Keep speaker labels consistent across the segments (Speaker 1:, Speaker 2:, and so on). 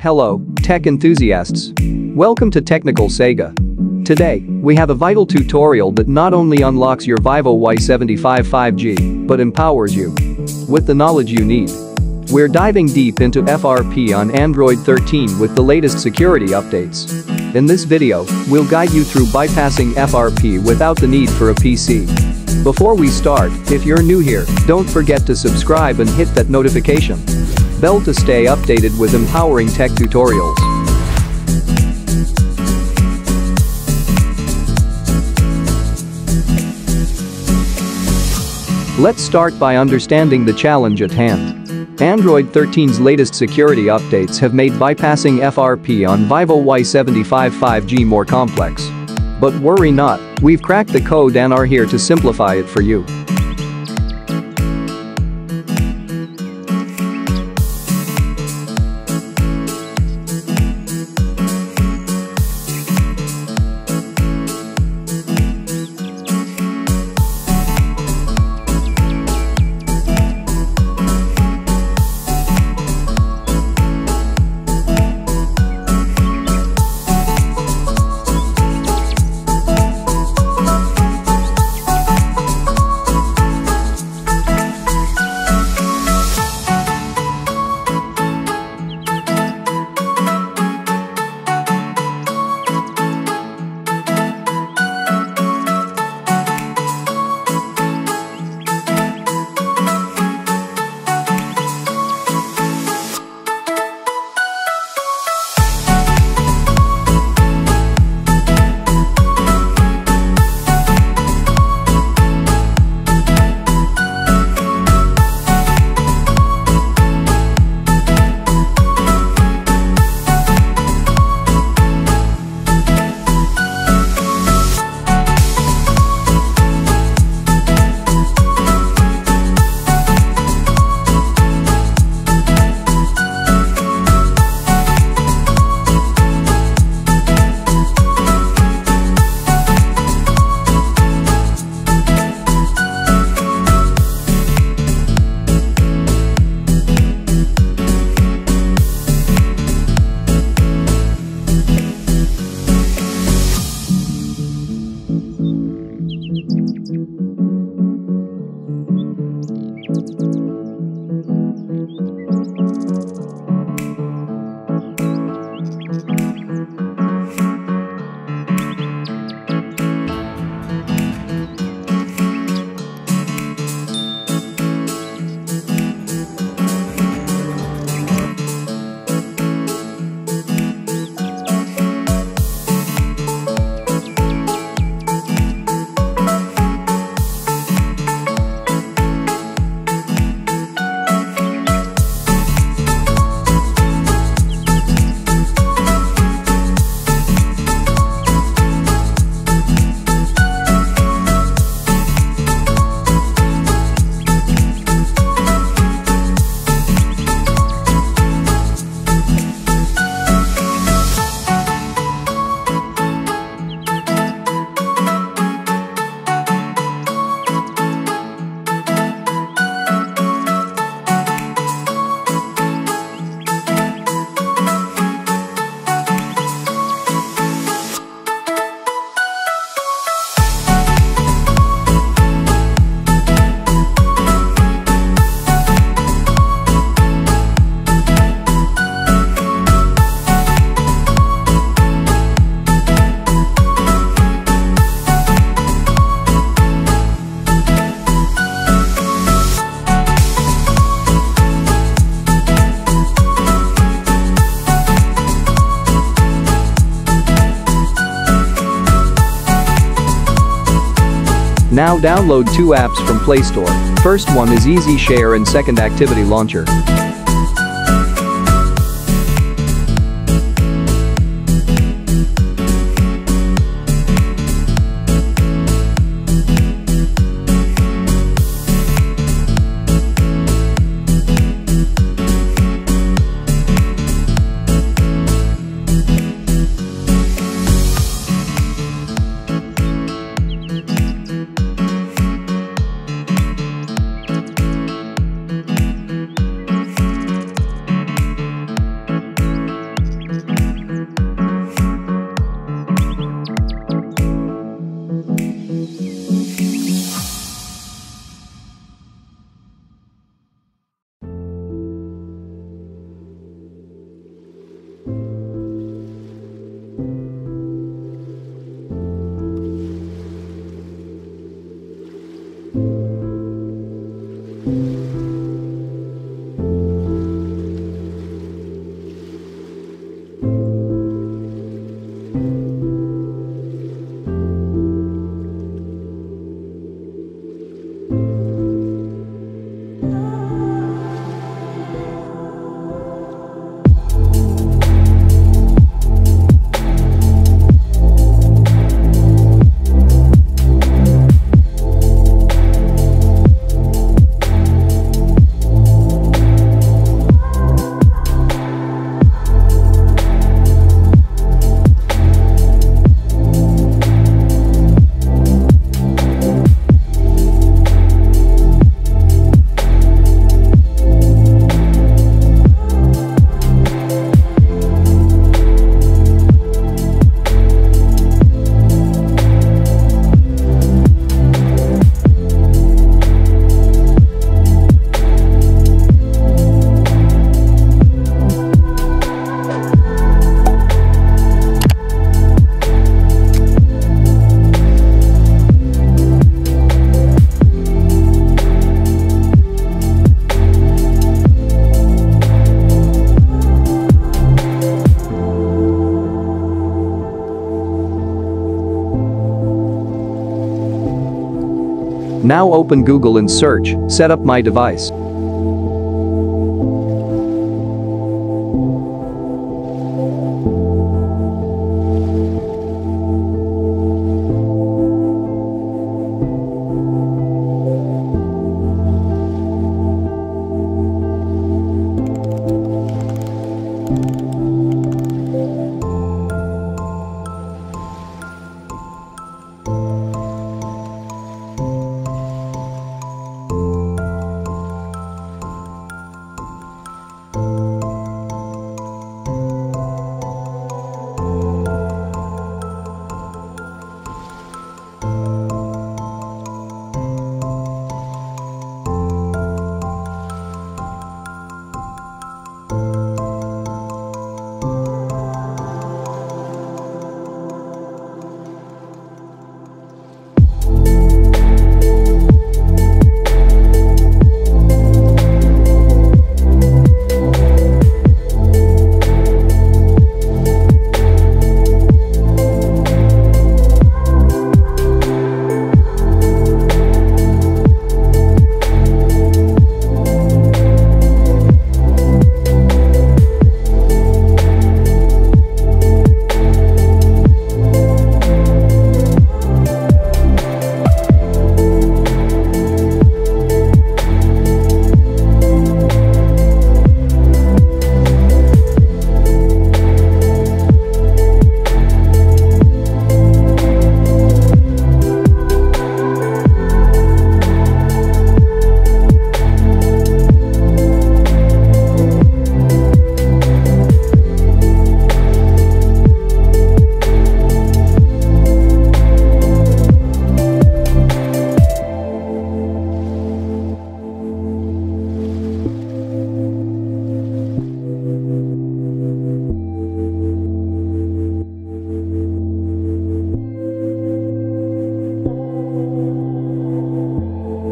Speaker 1: Hello, tech enthusiasts. Welcome to Technical Sega. Today, we have a vital tutorial that not only unlocks your Vivo Y75 5G, but empowers you with the knowledge you need. We're diving deep into FRP on Android 13 with the latest security updates. In this video, we'll guide you through bypassing FRP without the need for a PC. Before we start, if you're new here, don't forget to subscribe and hit that notification bell to stay updated with empowering tech tutorials. Let's start by understanding the challenge at hand. Android 13's latest security updates have made bypassing FRP on Vivo Y75 5G more complex. But worry not, we've cracked the code and are here to simplify it for you. Now download two apps from Play Store. First one is Easy Share and second Activity Launcher. Now open Google and search, set up my device.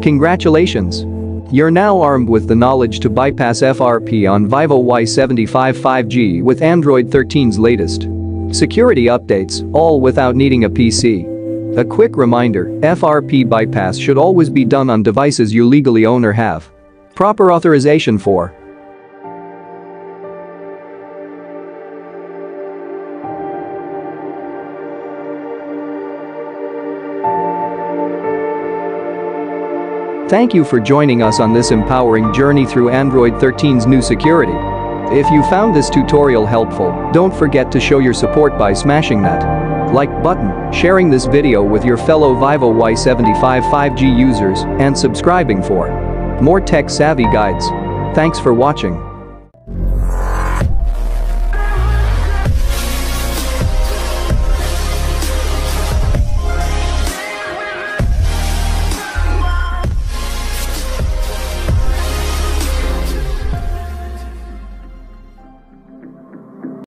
Speaker 1: Congratulations! You're now armed with the knowledge to bypass FRP on Vivo Y75 5G with Android 13's latest security updates, all without needing a PC. A quick reminder, FRP bypass should always be done on devices you legally own or have proper authorization for. Thank you for joining us on this empowering journey through Android 13's new security. If you found this tutorial helpful, don't forget to show your support by smashing that like button, sharing this video with your fellow Vivo Y75 5G users, and subscribing for more tech-savvy guides. Thanks for watching.